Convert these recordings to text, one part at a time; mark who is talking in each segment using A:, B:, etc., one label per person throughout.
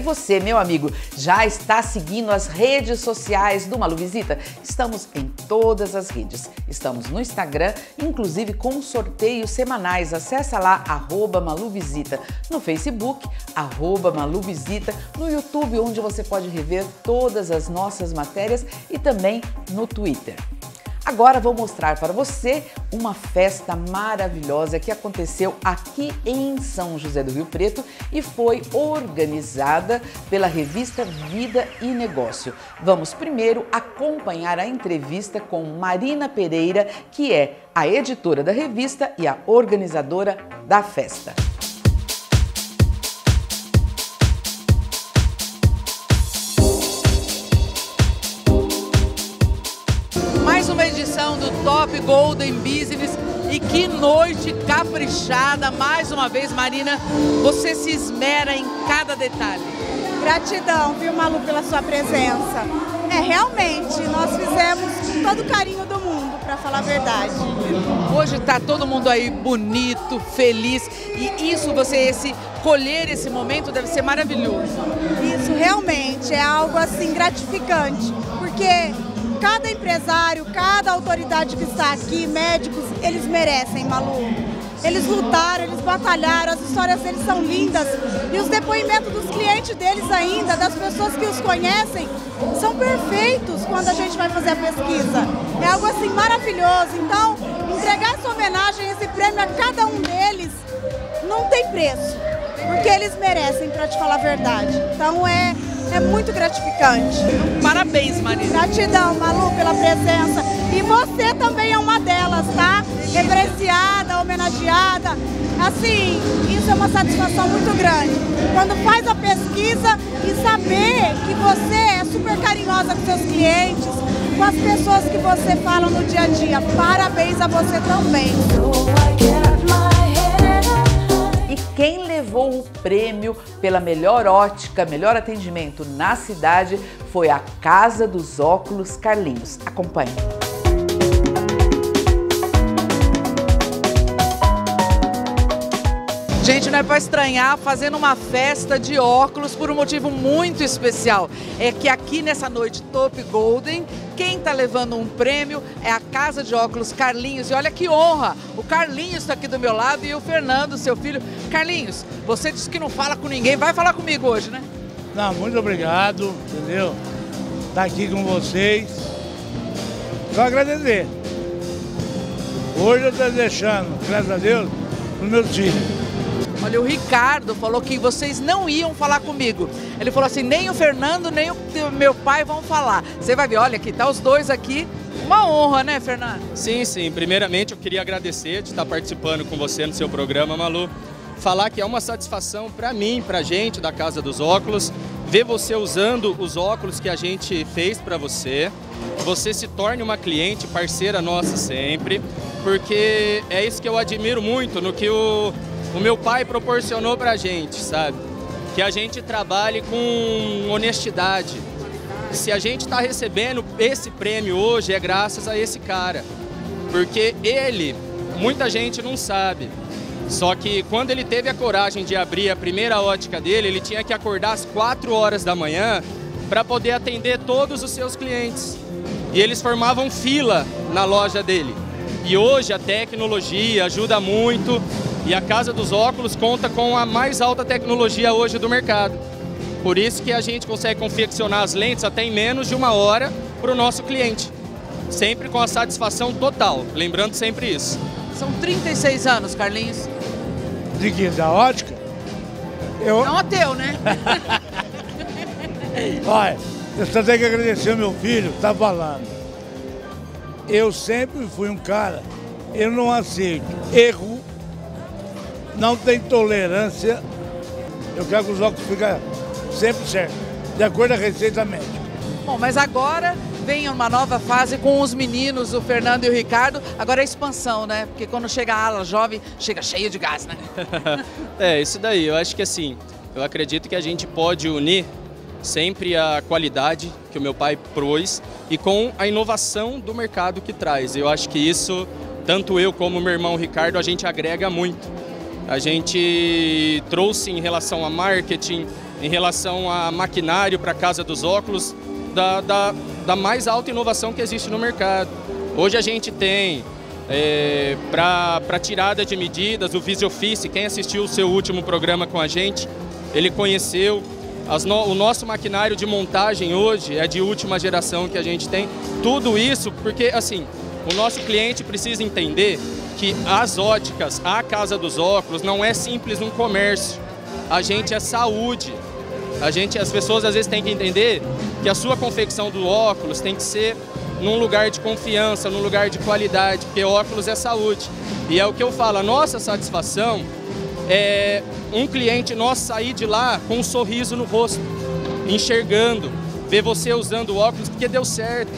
A: E você, meu amigo, já está seguindo as redes sociais do Malu Visita? Estamos em todas as redes. Estamos no Instagram, inclusive com sorteios semanais. Acesse lá, arroba Malu Visita. No Facebook, arroba Malu Visita. No YouTube, onde você pode rever todas as nossas matérias e também no Twitter. Agora vou mostrar para você uma festa maravilhosa que aconteceu aqui em São José do Rio Preto e foi organizada pela revista Vida e Negócio. Vamos primeiro acompanhar a entrevista com Marina Pereira, que é a editora da revista e a organizadora da festa. Top Golden Business. E que noite caprichada, mais uma vez, Marina, você se esmera em cada detalhe.
B: Gratidão, viu, Malu, pela sua presença. É, realmente, nós fizemos com todo o carinho do mundo, para falar a verdade.
A: Hoje está todo mundo aí bonito, feliz, e isso, você, esse colher esse momento deve ser maravilhoso.
B: Isso, realmente, é algo assim gratificante, porque cada empresário, cada autoridade que está aqui, médicos, eles merecem, Malu. Eles lutaram, eles batalharam, as histórias deles são lindas. E os depoimentos dos clientes deles ainda, das pessoas que os conhecem, são perfeitos quando a gente vai fazer a pesquisa. É algo assim maravilhoso. Então, entregar essa homenagem, esse prêmio a cada um deles, não tem preço. Porque eles merecem, para te falar a verdade. Então é é muito gratificante.
A: Parabéns, Marina.
B: Gratidão, Malu, pela presença. E você também é uma delas, tá? Reverenciada, homenageada. Assim, isso é uma satisfação muito grande. Quando faz a pesquisa e saber que você é super carinhosa com seus clientes, com as pessoas que você fala no dia a dia. Parabéns a você também.
A: E quem levou o prêmio pela melhor ótica, melhor atendimento na cidade foi a Casa dos Óculos Carlinhos. Acompanhe. Gente, não é para estranhar fazendo uma festa de óculos por um motivo muito especial. É que aqui nessa noite Top Golden, quem está levando um prêmio é a Casa de Óculos Carlinhos. E olha que honra! O Carlinhos está aqui do meu lado e o Fernando, seu filho. Carlinhos, você disse que não fala com ninguém, vai falar comigo hoje, né?
C: Não, muito obrigado, entendeu? Estar tá aqui com vocês. Só agradecer. Hoje eu estou deixando, graças a Deus, os meus filhos.
A: Olha, o Ricardo falou que vocês não iam falar comigo. Ele falou assim: nem o Fernando, nem o meu pai vão falar. Você vai ver, olha, aqui tá os dois aqui. Uma honra, né, Fernando?
D: Sim, sim. Primeiramente, eu queria agradecer de estar participando com você no seu programa, Malu. Falar que é uma satisfação para mim, para gente da Casa dos Óculos, ver você usando os óculos que a gente fez para você. Você se torne uma cliente, parceira nossa sempre, porque é isso que eu admiro muito no que o o meu pai proporcionou pra gente, sabe? Que a gente trabalhe com honestidade. Se a gente está recebendo esse prêmio hoje é graças a esse cara. Porque ele, muita gente não sabe. Só que quando ele teve a coragem de abrir a primeira ótica dele, ele tinha que acordar às 4 horas da manhã para poder atender todos os seus clientes. E eles formavam fila na loja dele. E hoje a tecnologia ajuda muito e a Casa dos Óculos conta com a mais alta tecnologia hoje do mercado. Por isso que a gente consegue confeccionar as lentes até em menos de uma hora para o nosso cliente. Sempre com a satisfação total, lembrando sempre isso.
A: São 36 anos, Carlinhos.
C: De que? Da ótica?
A: Eu... Não a teu, né?
C: Olha, eu só tenho que agradecer ao meu filho, tá falando. Eu sempre fui um cara, eu não aceito erro não tem tolerância. Eu quero que os óculos fiquem sempre certos, de acordo com a receita médica.
A: Bom, mas agora vem uma nova fase com os meninos, o Fernando e o Ricardo. Agora é a expansão, né? Porque quando chega a ala jovem, chega cheio de gás, né?
D: é, isso daí. Eu acho que assim, eu acredito que a gente pode unir sempre a qualidade que o meu pai pôs e com a inovação do mercado que traz. Eu acho que isso, tanto eu como meu irmão Ricardo, a gente agrega muito. A gente trouxe em relação a marketing, em relação a maquinário para a Casa dos Óculos, da, da, da mais alta inovação que existe no mercado. Hoje a gente tem é, para tirada de medidas, o VisiOffice, quem assistiu o seu último programa com a gente, ele conheceu. No, o nosso maquinário de montagem hoje é de última geração que a gente tem. Tudo isso porque, assim, o nosso cliente precisa entender que as óticas, a Casa dos Óculos, não é simples um comércio. A gente é saúde. A gente, as pessoas às vezes têm que entender que a sua confecção do óculos tem que ser num lugar de confiança, num lugar de qualidade, porque óculos é saúde. E é o que eu falo, a nossa satisfação é um cliente nosso sair de lá com um sorriso no rosto, enxergando, ver você usando óculos porque deu certo.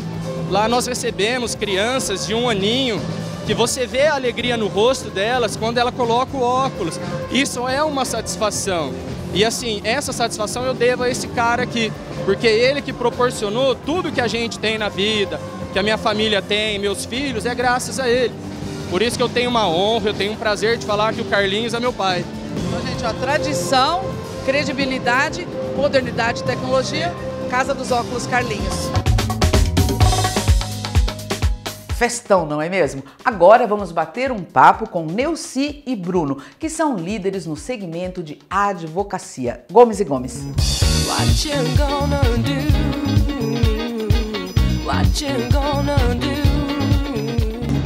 D: Lá nós recebemos crianças de um aninho que você vê a alegria no rosto delas quando ela coloca o óculos. Isso é uma satisfação. E assim, essa satisfação eu devo a esse cara aqui, porque ele que proporcionou tudo que a gente tem na vida, que a minha família tem, meus filhos, é graças a ele. Por isso que eu tenho uma honra, eu tenho um prazer de falar que o Carlinhos é meu pai.
A: Então, gente, ó, tradição, credibilidade, modernidade e tecnologia, Casa dos Óculos Carlinhos festão, não é mesmo? Agora vamos bater um papo com Neuci e Bruno, que são líderes no segmento de advocacia. Gomes e Gomes.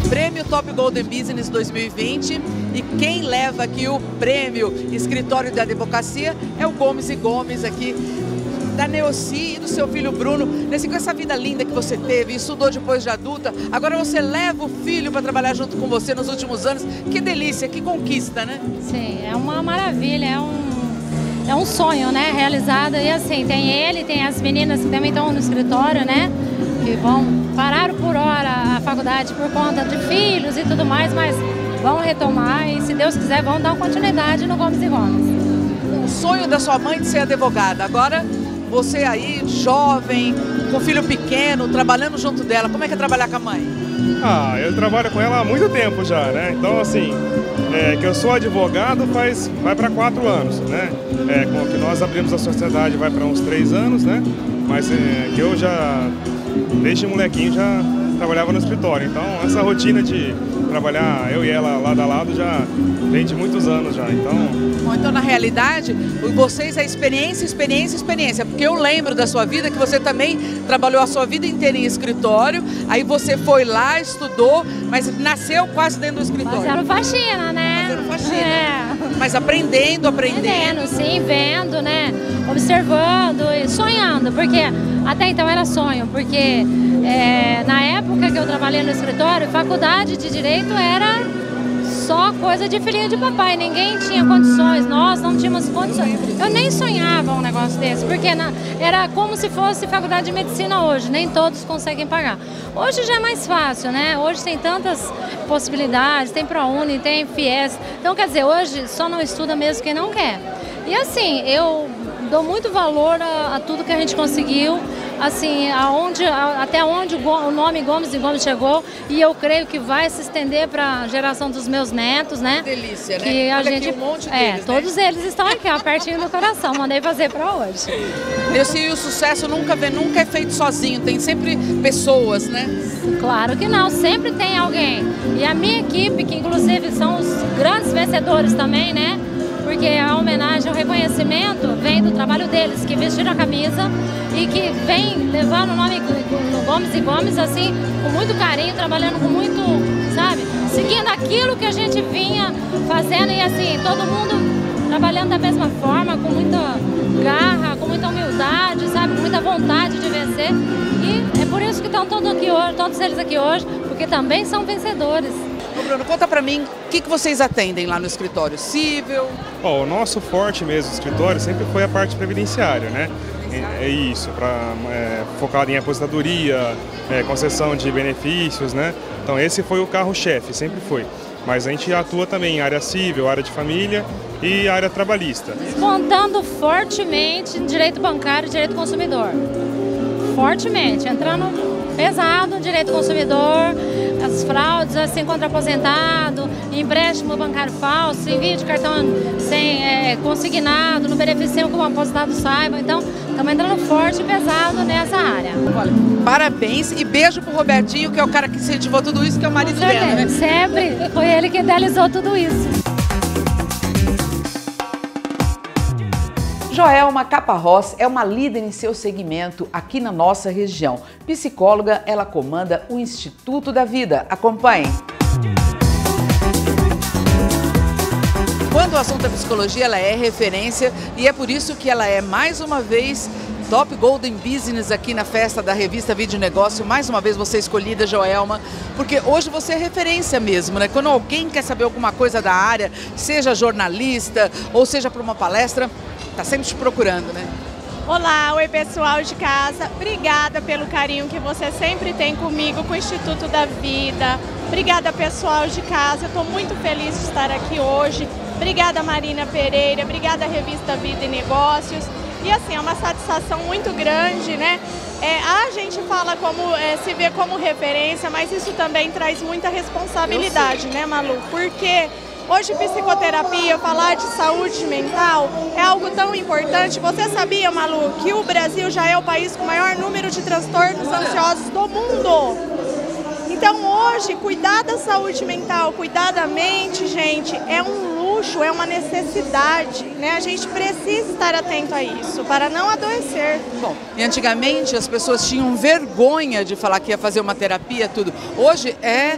A: Prêmio Top Golden Business 2020 e quem leva aqui o prêmio Escritório de Advocacia é o Gomes e Gomes aqui da Neoci e do seu filho Bruno, nesse, com essa vida linda que você teve, estudou depois de adulta, agora você leva o filho para trabalhar junto com você nos últimos anos. Que delícia, que conquista, né?
E: Sim, é uma maravilha, é um, é um sonho, né, realizado. E assim, tem ele, tem as meninas que também estão no escritório, né, que vão parar por hora a faculdade por conta de filhos e tudo mais, mas vão retomar e, se Deus quiser, vão dar continuidade no Gomes e Gomes.
A: O sonho da sua mãe de ser advogada, agora você aí, jovem, com filho pequeno, trabalhando junto dela, como é que é trabalhar com a mãe?
F: Ah, eu trabalho com ela há muito tempo já, né? Então, assim, é, que eu sou advogado faz, vai para quatro anos, né? É, com que nós abrimos a sociedade vai para uns três anos, né? Mas é, que eu já, desde molequinho, já trabalhava no escritório. Então, essa rotina de trabalhar eu e ela lado a lado já vem de muitos anos já. Então,
A: Bom, então na realidade, vocês é experiência, experiência, experiência, porque eu lembro da sua vida que você também trabalhou a sua vida inteira em escritório, aí você foi lá, estudou, mas nasceu quase dentro do escritório.
E: Fazendo faxina, né?
A: Fazendo faxina. É. Mas aprendendo, aprendendo.
E: Aprendendo, sim, vendo, né? Observando e sonhando, porque até então era sonho, porque é, na época que eu trabalhei no escritório, faculdade de Direito era só coisa de filhinho de papai, ninguém tinha condições, nós não tínhamos condições. Eu nem sonhava um negócio desse, porque na, era como se fosse faculdade de medicina hoje, nem todos conseguem pagar. Hoje já é mais fácil, né? Hoje tem tantas possibilidades, tem ProUni, tem FIES. Então, quer dizer, hoje só não estuda mesmo quem não quer. E assim, eu dou muito valor a, a tudo que a gente conseguiu assim, aonde, até onde o nome Gomes e Gomes chegou e eu creio que vai se estender para a geração dos meus netos, né?
A: Que delícia, né?
E: Que a gente, um monte é, deles, né? todos eles estão aqui, ó, pertinho do coração, mandei fazer para hoje.
A: Esse o sucesso nunca vê, nunca é feito sozinho, tem sempre pessoas, né?
E: Claro que não, sempre tem alguém. E a minha equipe, que inclusive são os grandes vencedores também, né? Porque a homenagem, o reconhecimento vem do trabalho deles, que vestiram a camisa e que vem levando o nome do Gomes e Gomes, assim, com muito carinho, trabalhando com muito, sabe, seguindo aquilo que a gente vinha fazendo e assim, todo mundo trabalhando da mesma forma, com muita garra, com muita humildade, sabe, com muita vontade de vencer. E é por isso que estão todos aqui hoje, todos eles aqui hoje, porque também são vencedores.
A: Ô Bruno, conta para mim o que, que vocês atendem lá no escritório civil?
F: O nosso forte mesmo escritório sempre foi a parte previdenciária, né? É, isso, para é, focado em aposentadoria, é, concessão de benefícios, né? Então esse foi o carro-chefe, sempre foi. Mas a gente atua também em área civil, área de família e área trabalhista.
E: Contando fortemente em direito bancário e direito consumidor fortemente, entrando pesado no direito do consumidor, as fraudes, assim, contra aposentado, empréstimo bancário falso, envio de cartão sem é, consignado, não beneficia como o aposentado saiba. Então, estamos entrando forte e pesado nessa área.
A: Olha, parabéns e beijo pro Robertinho, que é o cara que incentivou tudo isso, que é o marido dela, né?
E: Sempre foi ele que idealizou tudo isso.
A: Joelma Caparrós é uma líder em seu segmento aqui na nossa região. Psicóloga, ela comanda o Instituto da Vida. Acompanhe. Quando o assunto é psicologia, ela é referência e é por isso que ela é mais uma vez Top Golden Business aqui na festa da revista Vídeo Negócio. Mais uma vez você é escolhida, Joelma, porque hoje você é referência mesmo, né? Quando alguém quer saber alguma coisa da área, seja jornalista ou seja para uma palestra, Tá sempre te procurando, né?
G: Olá, oi pessoal de casa. Obrigada pelo carinho que você sempre tem comigo, com o Instituto da Vida. Obrigada pessoal de casa. Estou muito feliz de estar aqui hoje. Obrigada Marina Pereira, obrigada Revista Vida e Negócios. E assim, é uma satisfação muito grande, né? É, a gente fala como, é, se vê como referência, mas isso também traz muita responsabilidade, né, Malu? Porque Hoje, psicoterapia, falar de saúde mental é algo tão importante. Você sabia, Malu, que o Brasil já é o país com o maior número de transtornos ansiosos do mundo? Então, hoje, cuidar da saúde mental, cuidar da mente, gente, é um luxo, é uma necessidade, né? A gente precisa estar atento a isso para não adoecer.
A: Bom, e antigamente as pessoas tinham vergonha de falar que ia fazer uma terapia, tudo. Hoje é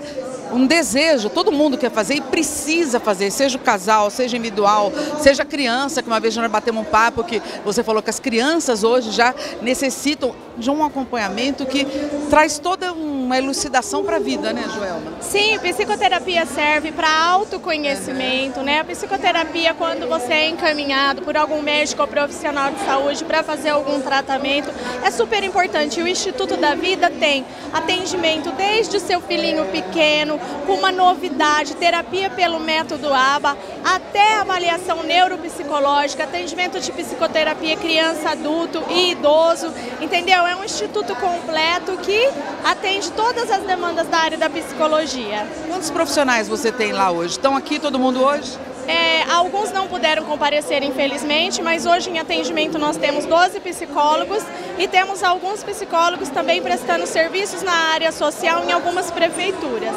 A: um desejo, todo mundo quer fazer e precisa fazer, seja o casal, seja individual, seja criança, que uma vez nós batemos um papo que você falou que as crianças hoje já necessitam de um acompanhamento que traz toda uma elucidação para a vida, né, Joelma?
G: Sim, psicoterapia serve para autoconhecimento, né? A psicoterapia, quando você é encaminhado por algum médico ou profissional de saúde para fazer algum tratamento, é super importante. O Instituto da Vida tem atendimento desde o seu filhinho pequeno, com uma novidade, terapia pelo método ABA, até avaliação neuropsicológica, atendimento de psicoterapia criança, adulto e idoso, entendeu? É um instituto completo que atende todas as demandas da área da psicologia.
A: Quantos profissionais você tem lá hoje? Estão aqui todo mundo hoje?
G: É, alguns não puderam comparecer, infelizmente, mas hoje em atendimento nós temos 12 psicólogos e temos alguns psicólogos também prestando serviços na área social em algumas prefeituras.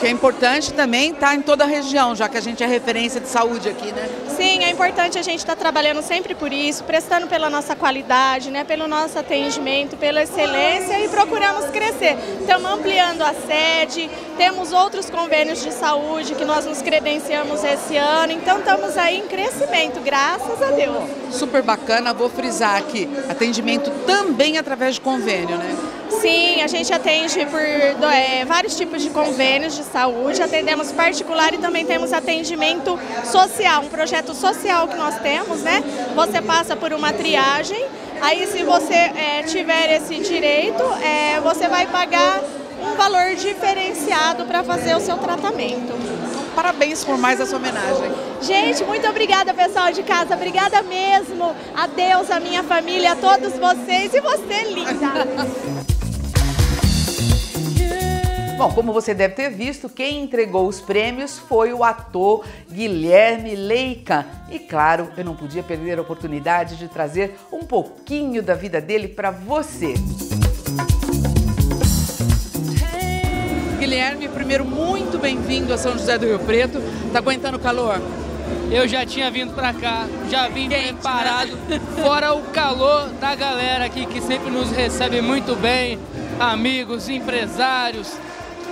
A: Que é importante também estar tá em toda a região, já que a gente é referência de saúde aqui, né?
G: Sim, é importante a gente estar tá trabalhando sempre por isso, prestando pela nossa qualidade, né, pelo nosso atendimento, pela excelência e procuramos crescer. Estamos ampliando a sede, temos outros convênios de saúde que nós nos credenciamos esse ano, então estamos aí em crescimento, graças a Deus.
A: Super bacana, vou frisar aqui, atendimento também através de convênio, né?
G: Sim, a gente atende por é, vários tipos de convênios de saúde, atendemos particular e também temos atendimento social, um projeto social que nós temos, né? Você passa por uma triagem, aí se você é, tiver esse direito, é, você vai pagar um valor diferenciado para fazer o seu tratamento.
A: Parabéns por mais essa homenagem.
G: Gente, muito obrigada, pessoal de casa. Obrigada mesmo. A Deus, a minha família, a todos vocês e você, linda.
A: Bom, como você deve ter visto, quem entregou os prêmios foi o ator Guilherme Leica. E claro, eu não podia perder a oportunidade de trazer um pouquinho da vida dele para você. Guilherme, primeiro, muito bem-vindo a São José do Rio Preto. Tá aguentando o calor?
H: Eu já tinha vindo para cá, já vim Quente, né? preparado, né? fora o calor da galera aqui que sempre nos recebe muito bem, amigos, empresários,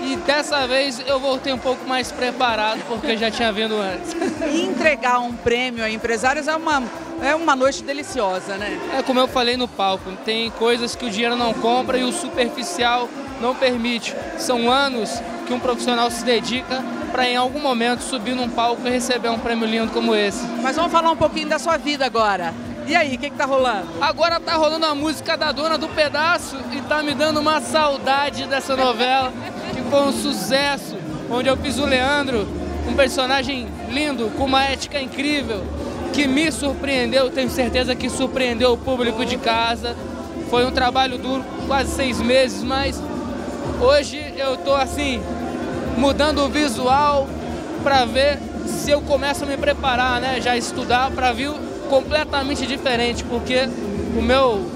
H: e dessa vez eu voltei um pouco mais preparado, porque já tinha vindo antes.
A: E entregar um prêmio a empresários é uma, é uma noite deliciosa, né?
H: É como eu falei no palco, tem coisas que o dinheiro não compra e o superficial não permite. São anos que um profissional se dedica para em algum momento subir num palco e receber um prêmio lindo como esse.
A: Mas vamos falar um pouquinho da sua vida agora. E aí, o que, que tá rolando?
H: Agora tá rolando a música da Dona do Pedaço e tá me dando uma saudade dessa novela foi um sucesso, onde eu fiz o Leandro, um personagem lindo, com uma ética incrível, que me surpreendeu, tenho certeza que surpreendeu o público de casa. Foi um trabalho duro, quase seis meses, mas hoje eu tô assim, mudando o visual para ver se eu começo a me preparar, né? Já estudar para vir completamente diferente, porque o meu,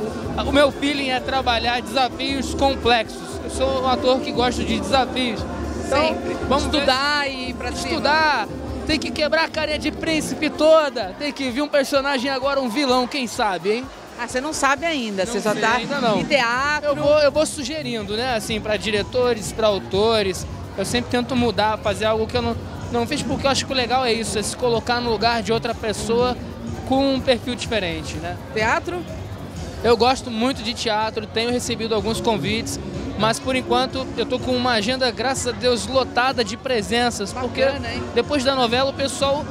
H: o meu feeling é trabalhar desafios complexos. Sou um ator que gosta de desafios. Então,
A: Sempre.
H: vamos
A: Estudar e ir pra cima.
H: estudar. Tem que quebrar a carinha de príncipe toda. Tem que vir um personagem agora, um vilão, quem sabe, hein?
A: Ah, você não sabe ainda,
H: Não
A: você só tá
H: ainda não.
A: em teatro.
H: Eu vou, eu vou sugerindo, né? Assim, para diretores, para autores. Eu sempre tento mudar, fazer algo que eu não, não fiz, porque eu acho que o legal é isso, é se colocar no lugar de outra pessoa com um perfil diferente, né?
A: Teatro?
H: Eu gosto muito de teatro, tenho recebido alguns convites, mas por enquanto eu tô com uma agenda, graças a Deus, lotada de presenças, porque
A: Bacana, hein?
H: depois da novela o pessoal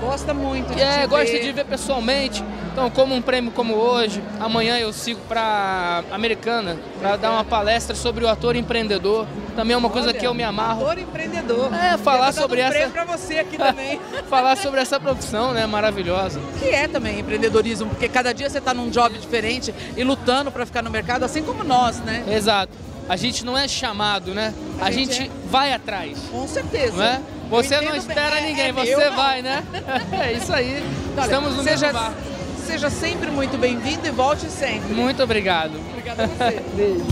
A: Gosta muito de
H: é, gosta
A: ver.
H: de ver pessoalmente. Então, como um prêmio como hoje, amanhã eu sigo para Americana para dar uma palestra sobre o ator empreendedor. Também é uma coisa
A: Olha,
H: que eu me amarro.
A: Ator empreendedor.
H: É, falar sobre
A: um
H: essa-
A: prêmio pra você aqui também.
H: Falar sobre essa profissão, né, maravilhosa.
A: que é também empreendedorismo, porque cada dia você tá num job diferente e lutando pra ficar no mercado, assim como nós, né?
H: Exato. A gente não é chamado, né? A,
A: A gente
H: gente, vai atrás,
A: Com certeza.
H: não é? Você não espera
A: bem. É,
H: ninguém,
A: é
H: você
A: meu, não.
H: vai, né? É isso aí.
A: Olha,
H: Estamos no
A: seja,
H: mesmo barco.
A: seja sempre muito bem-vindo e volte sempre.
H: Muito obrigado.
A: Obrigada a você. Beijo.